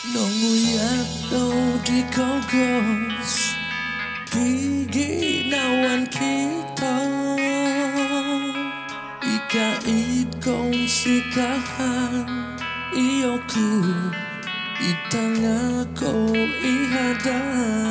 Nonguyat no di kogos piginawan kita. Ikait kong sikahan. Iyoku Itanga ko ihadang